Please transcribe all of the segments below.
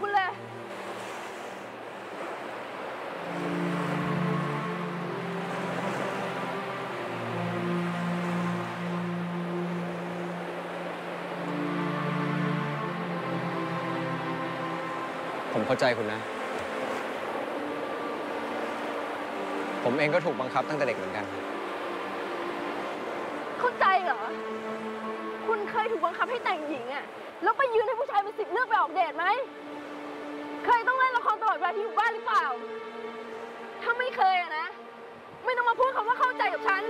คุณเลย ผมเข้าใจคุณนะ ผมเองก็ถูกบังคับตั้งแต่เด็กเหมือนกัน เข้าใจเหรอ คุณเคยถูกบังคับให้แต่งหญิงอะแล้วไปยืนให้ผู้ชาย รตลอดเวลาที่อยู่บ้านหรือเปล่า ถ้าไม่เคยอะนะ ไม่ต้องมาพูดคำว่าเข้าใจกับฉัน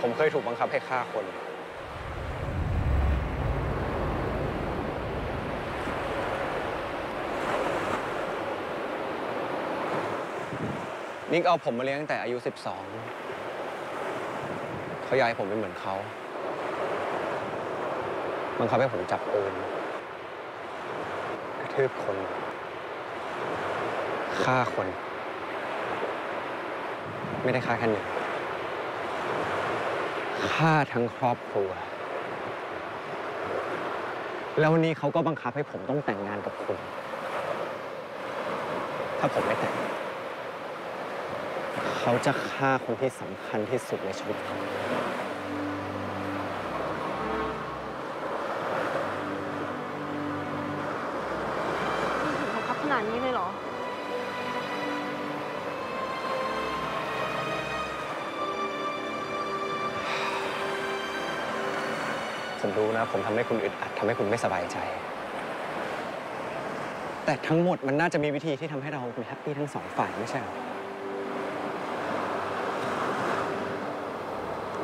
ผมเคยถูกบังคับให้ฆ่าคน นิกเอาผมมาเลี้ยงตั้งแต่อายุ 12 เขาอยากให้ผมเป็นเหมือนเขา บังคับให้ผมจับปืนกระทืบคน ฆ่าคน ไม่ได้ฆ่าแค่หนึ่งฆ่าทั้งครอบครัว แล้ววันนี้เขาก็บังคับให้ผมต้องแต่งงานกับคุณ ถ้าผมไม่แต่งเขาจะฆ่าคนที่สำคัญที่สุดในชีวิตเขา คุณถึงบังคับข นาดนี้เลยเหรอ ผมรู้นะ ผมทำให้คุณอึดอัดทำให้คุณไม่สบายใจ แต่ทั้งหมดมันน่าจะมีวิธีที่ทำให้เราเป็นแฮปปี้ทั้งสองฝ่ายไม่ใช่เหรอ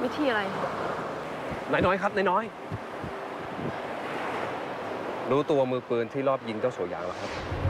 วิธีอะไร นายน้อยครับนายน้อย รู้ตัวมือปืนที่รอบยิงเจ้าโสยางแล้วครับ